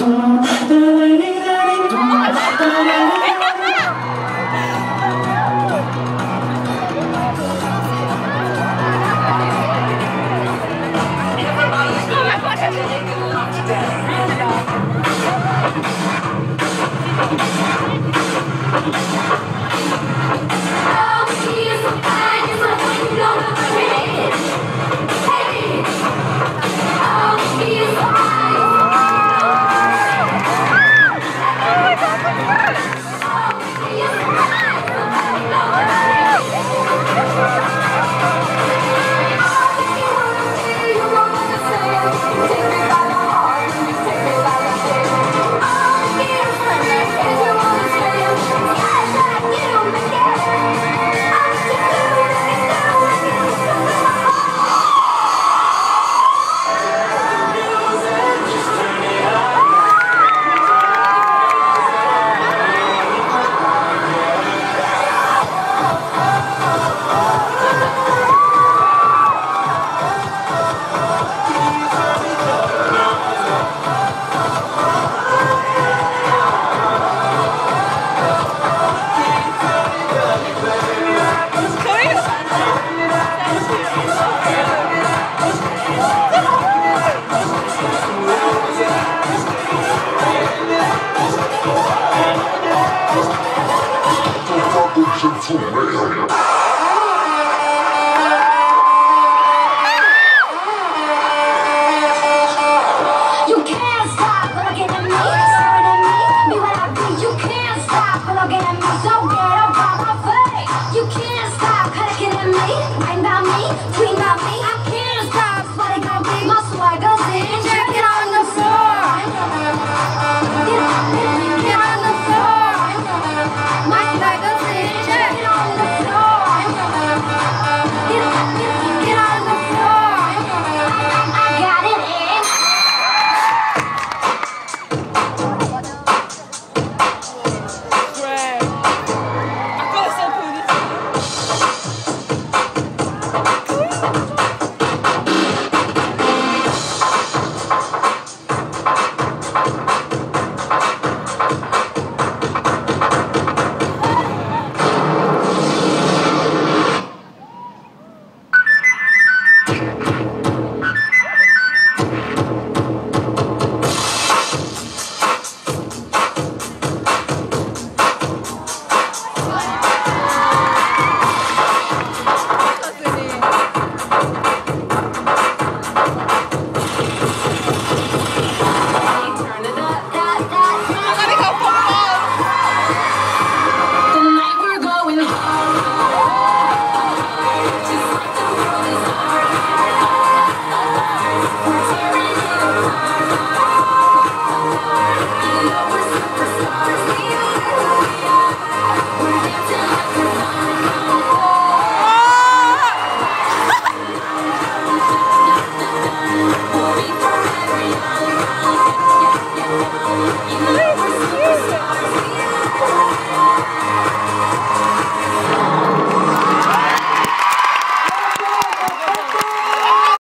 Everybody's gonna have to dance. Don't fuck with you too, man.